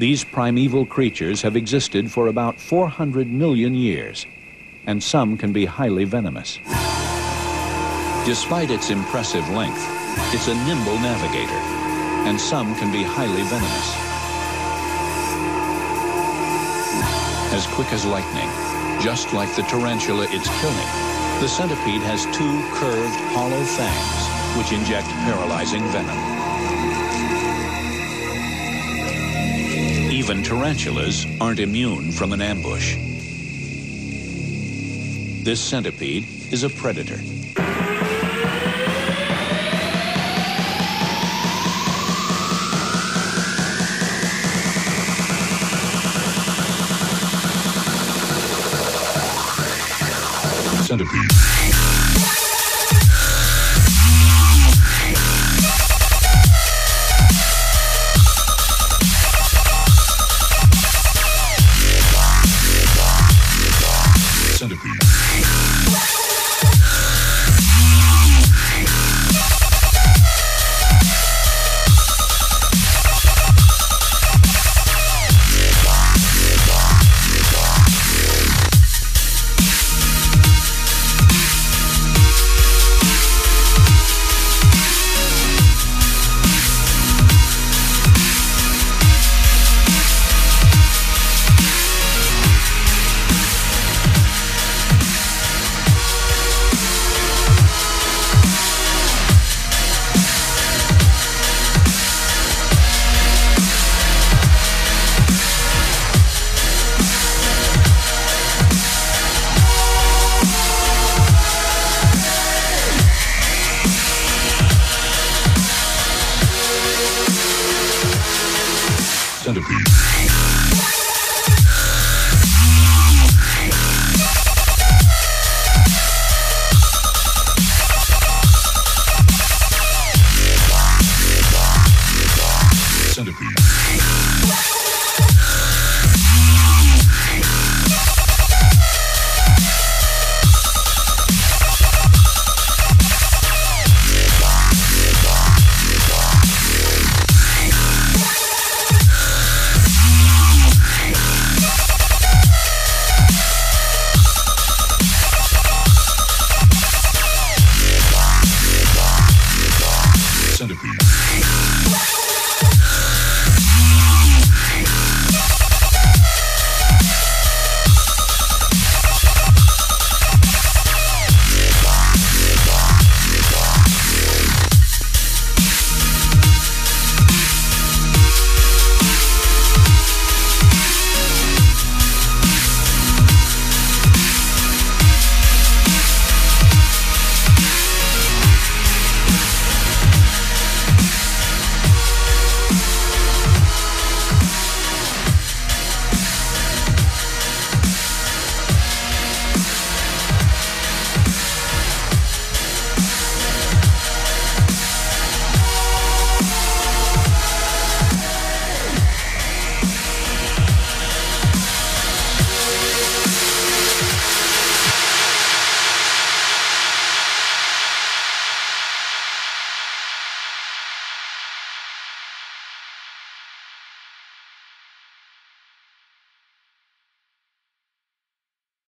These primeval creatures have existed for about 400 million years, and some can be highly venomous. Despite its impressive length, it's a nimble navigator, and some can be highly venomous. As quick as lightning, just like the tarantula it's killing, the centipede has two curved, hollow fangs which inject paralyzing venom. Even tarantulas aren't immune from an ambush. This centipede is a predator. Centipede. Yeah. centipede. centipede.